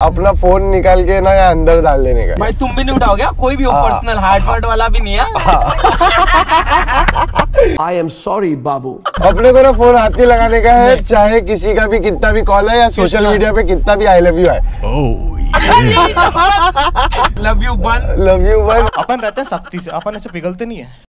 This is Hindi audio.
अपना फ़ोन निकाल के ना अंदर डाल देने का। भाई तुम भी नहीं उठाओगे? कोई भी हो पर्सनल हार्ट वार्ट वाला भी नहीं है? आई एम सॉरी बाबू अपने को ना फ़ोन हाथ ही लगाने का है चाहे किसी का भी कितना भी कॉल है या सोशल मीडिया पे कितना भी आई लव यू है। Love you one love you one अपन रहते हैं सख्ती से अपन ऐसे पिघलते नहीं है।